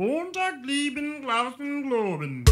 Montag lieben, glauben, globen.